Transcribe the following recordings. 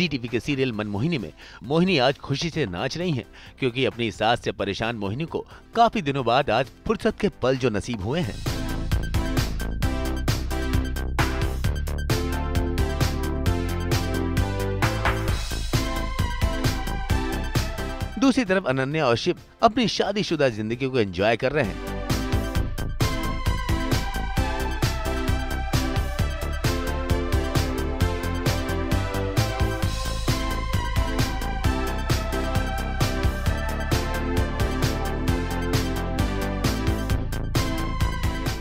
जी TV के serial Manmohini में मोहिनी आज खुशी से नाच रही हैं, क्योंकि अपनी सास से परेशान मोहिनी को काफ़ी दिनों बाद आज फुर्सत के पल जो नसीब हुए हैं। दूसरी तरफ़ अनन्या और शिव अपनी शादीशुदा ज़िंदगी को एंजॉय कर रहे हैं।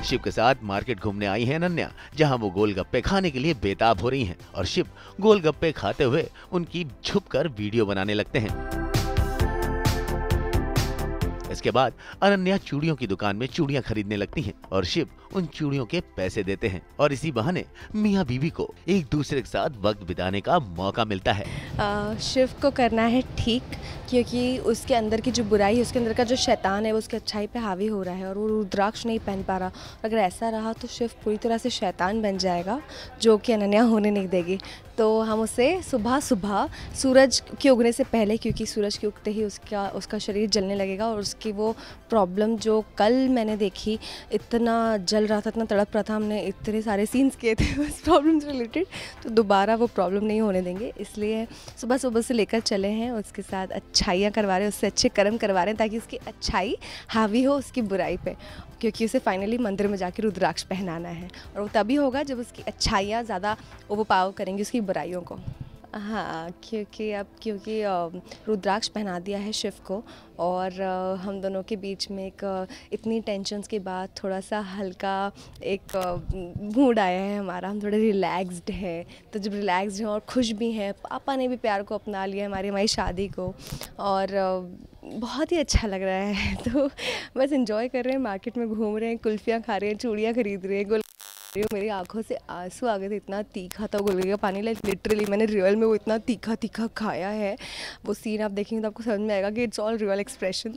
शिव के साथ मार्केट घूमने आई हैं अनन्या जहाँ वो गोलगप्पे खाने के लिए बेताब हो रही हैं और शिव गोलगप्पे खाते हुए उनकी छुपकर वीडियो बनाने लगते हैं। इसके बाद अनन्या चूड़ियों की दुकान में चूड़ियाँ खरीदने लगती हैं और शिव उन चूड़ियों के पैसे देते हैं और इसी बहाने मियाँ बीवी को एक दूसरे के साथ वक्त बिताने का मौका मिलता है। आ, शिव को करना है ठीक क्योंकि उसके अंदर की जो बुराई है, उसके अंदर का जो शैतान है, वो उसकी अच्छाई पे हावी हो रहा है और वो रुद्राक्ष नहीं पहन पा रहा। अगर ऐसा रहा तो शिव पूरी तरह से शैतान बन जाएगा, जो कि अनन्या होने नहीं देगी। तो हम उसे सुबह सुबह सूरज के उगने से पहले, क्योंकि सूरज के उगते ही उसका उसका शरीर जलने लगेगा और उसकी वो प्रॉब्लम जो कल मैंने देखी, इतना जल रहा था, इतना तड़प रहा था, हमने इतने सारे सीन्स किए थे उस प्रॉब्लम से रिलेटेड तो दोबारा वो प्रॉब्लम नहीं होने देंगे। इसलिए सुबह सुबह से लेकर चले हैं, उसके साथ अच्छाइयाँ करवा रहे हैं, उससे अच्छे कर्म करवा रहे हैं ताकि उसकी अच्छाई हावी हो उसकी बुराई पे। क्योंकि उसे फाइनली मंदिर में जाकर रुद्राक्ष पहनाना है। और वो तभी होगा जब उसकी अच्छाइयाँ ज़्यादा ओवरपावर करेंगी उसकी बुराइयों को। हाँ क्योंकि अब, क्योंकि रुद्राक्ष पहना दिया है शिव को और हम दोनों के बीच में एक इतनी टेंशन्स के बाद थोड़ा सा हल्का एक मूड आया है हमारा। हम थोड़े रिलैक्स्ड हैं। तो जब रिलैक्स्ड हैं और खुश भी हैं, पापा ने भी प्यार को अपना लिया हमारी हमारी शादी को और बहुत ही अच्छा लग रहा है। तो बस इंजॉय कर रहे हैं मार्केट में घूम रहे हैं, कुल्फियाँ खा रहे हैं, चूड़ियाँ खरीद रहे हैं मेरी आँखों से आँसू आ गए थे, इतना तीखा था, गोलगप्पे का पानी लाइक लिटरली मैंने रियल में वो इतना तीखा तीखा खाया है। वो सीन आप देखेंगे तो आपको समझ में आएगा कि इट्स ऑल रियल एक्सप्रेशन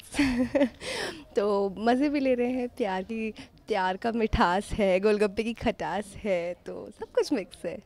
तो मज़े भी ले रहे हैं, प्यार की, प्यार का मिठास है, गोलगप्पे की खटास है तो सब कुछ मिक्स है।